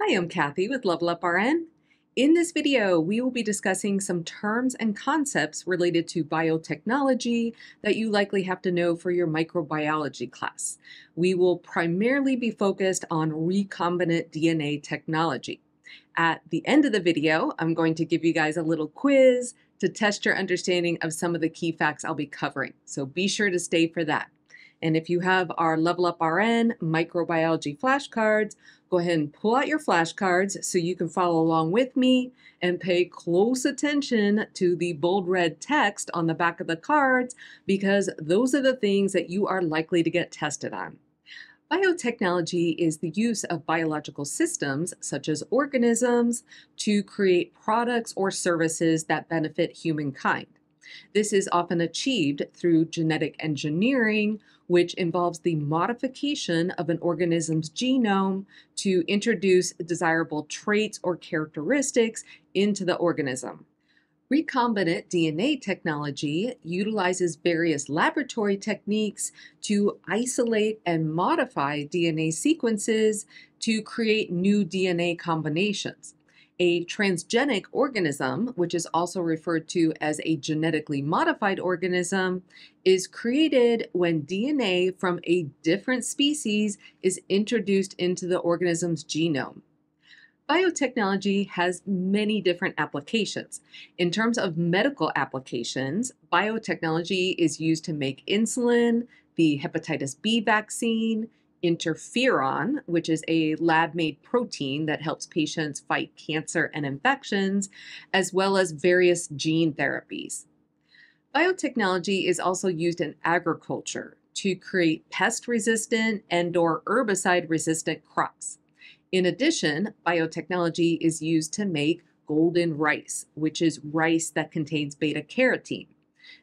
Hi, I'm Cathy with Level Up RN. In this video, we will be discussing some terms and concepts related to biotechnology that you likely have to know for your microbiology class. We will primarily be focused on recombinant DNA technology. At the end of the video, I'm going to give you guys a little quiz to test your understanding of some of the key facts I'll be covering. So be sure to stay for that. And if you have our Level Up RN microbiology flashcards, go ahead and pull out your flashcards so you can follow along with me and pay close attention to the bold red text on the back of the cards because those are the things that you are likely to get tested on. Biotechnology is the use of biological systems, such as organisms, to create products or services that benefit humankind. This is often achieved through genetic engineering, which involves the modification of an organism's genome to introduce desirable traits or characteristics into the organism. Recombinant DNA technology utilizes various laboratory techniques to isolate and modify DNA sequences to create new DNA combinations. A transgenic organism, which is also referred to as a genetically modified organism, is created when DNA from a different species is introduced into the organism's genome. Biotechnology has many different applications. In terms of medical applications, biotechnology is used to make insulin, the hepatitis B vaccine, interferon, which is a lab made protein that helps patients fight cancer and infections, as well as various gene therapies. Biotechnology is also used in agriculture to create pest resistant and or herbicide resistant crops. In addition, biotechnology is used to make golden rice, which is rice that contains beta carotene.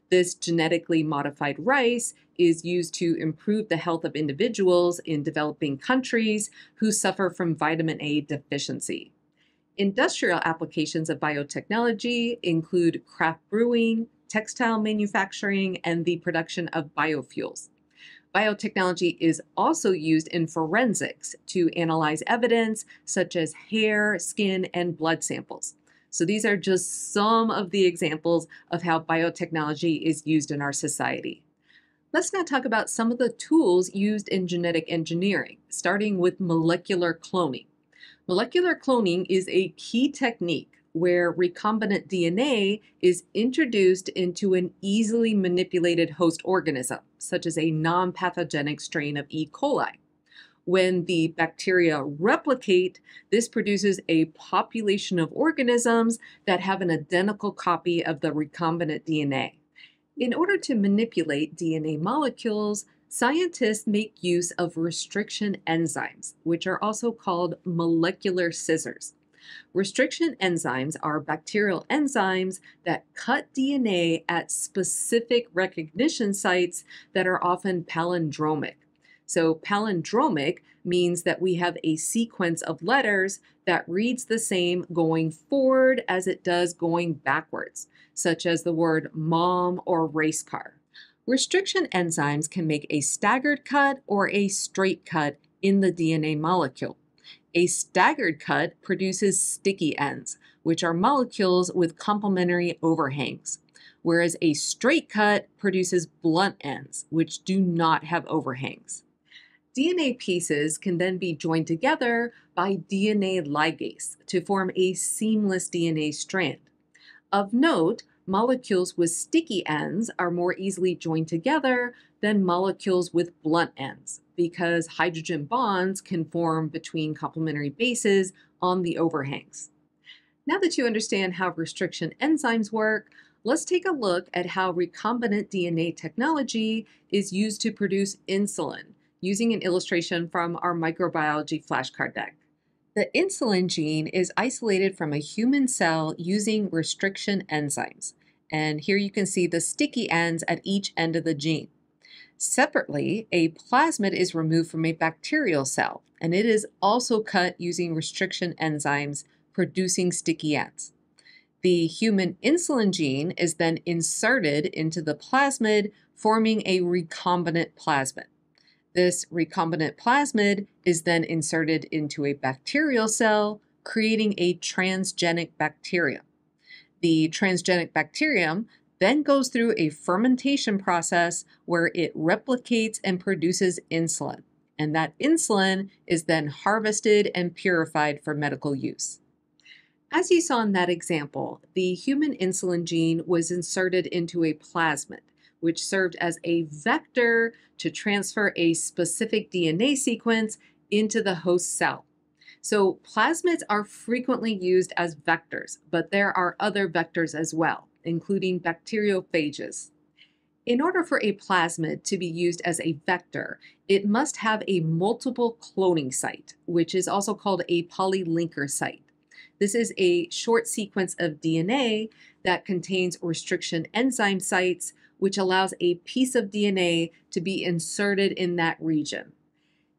This genetically modified rice is used to improve the health of individuals in developing countries who suffer from vitamin A deficiency. Industrial applications of biotechnology include craft brewing, textile manufacturing, and the production of biofuels. Biotechnology is also used in forensics to analyze evidence such as hair, skin, and blood samples. So these are just some of the examples of how biotechnology is used in our society. Let's now talk about some of the tools used in genetic engineering, starting with molecular cloning. Molecular cloning is a key technique where recombinant DNA is introduced into an easily manipulated host organism, such as a non pathogenic strain of E. coli. When the bacteria replicate, this produces a population of organisms that have an identical copy of the recombinant DNA. In order to manipulate DNA molecules, scientists make use of restriction enzymes, which are also called molecular scissors. Restriction enzymes are bacterial enzymes that cut DNA at specific recognition sites that are often palindromic. So, palindromic means that we have a sequence of letters that reads the same going forward as it does going backwards, such as the word mom or race car. Restriction enzymes can make a staggered cut or a straight cut in the DNA molecule. A staggered cut produces sticky ends, which are molecules with complementary overhangs, whereas a straight cut produces blunt ends, which do not have overhangs. DNA pieces can then be joined together by DNA ligase to form a seamless DNA strand. Of note, molecules with sticky ends are more easily joined together than molecules with blunt ends because hydrogen bonds can form between complementary bases on the overhangs. Now that you understand how restriction enzymes work, let's take a look at how recombinant DNA technology is used to produce insulin using an illustration from our microbiology flashcard deck. The insulin gene is isolated from a human cell using restriction enzymes. And here you can see the sticky ends at each end of the gene. Separately, a plasmid is removed from a bacterial cell, and it is also cut using restriction enzymes producing sticky ends. The human insulin gene is then inserted into the plasmid, forming a recombinant plasmid. This recombinant plasmid is then inserted into a bacterial cell, creating a transgenic bacterium. The transgenic bacterium then goes through a fermentation process where it replicates and produces insulin. And that insulin is then harvested and purified for medical use. As you saw in that example, the human insulin gene was inserted into a plasmid, which served as a vector to transfer a specific DNA sequence into the host cell. So plasmids are frequently used as vectors, but there are other vectors as well, including bacteriophages. In order for a plasmid to be used as a vector, it must have a multiple cloning site, which is also called a polylinker site. This is a short sequence of DNA that contains restriction enzyme sites, which allows a piece of DNA to be inserted in that region.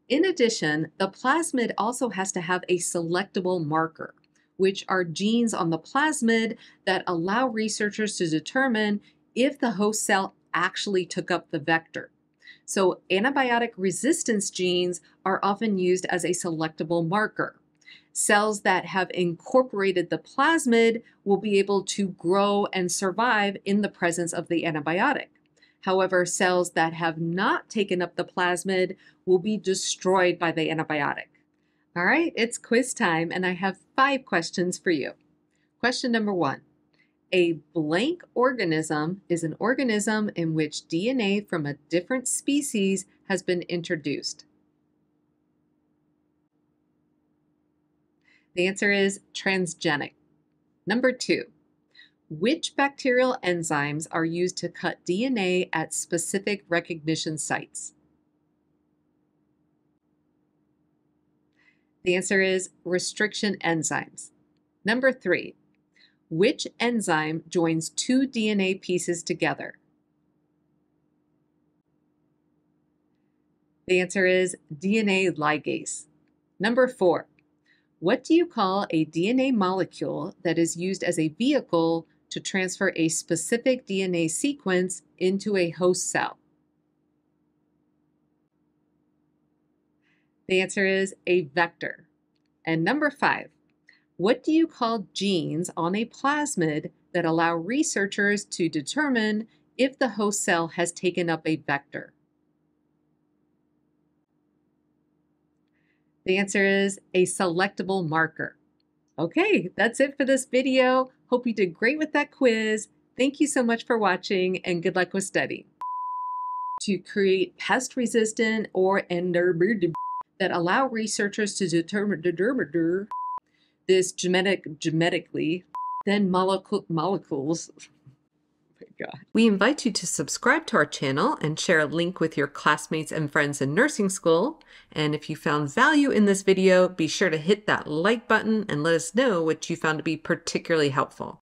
In addition, the plasmid also has to have a selectable marker, which are genes on the plasmid that allow researchers to determine if the host cell actually took up the vector. So antibiotic resistance genes are often used as a selectable marker. Cells that have incorporated the plasmid will be able to grow and survive in the presence of the antibiotic. However, cells that have not taken up the plasmid will be destroyed by the antibiotic. All right, it's quiz time, and I have five questions for you. Question number one A blank organism is an organism in which DNA from a different species has been introduced. The answer is transgenic. Number two, which bacterial enzymes are used to cut DNA at specific recognition sites? The answer is restriction enzymes. Number three, which enzyme joins two DNA pieces together? The answer is DNA ligase. Number four, what do you call a DNA molecule that is used as a vehicle to transfer a specific DNA sequence into a host cell? The answer is a vector. And number five, what do you call genes on a plasmid that allow researchers to determine if the host cell has taken up a vector? The answer is a selectable marker. Okay, that's it for this video. Hope you did great with that quiz. Thank you so much for watching and good luck with study. To create pest-resistant or enderby that allow researchers to determine this genetic genetically, then molecule, molecules God. We invite you to subscribe to our channel and share a link with your classmates and friends in nursing school. And if you found value in this video, be sure to hit that like button and let us know what you found to be particularly helpful.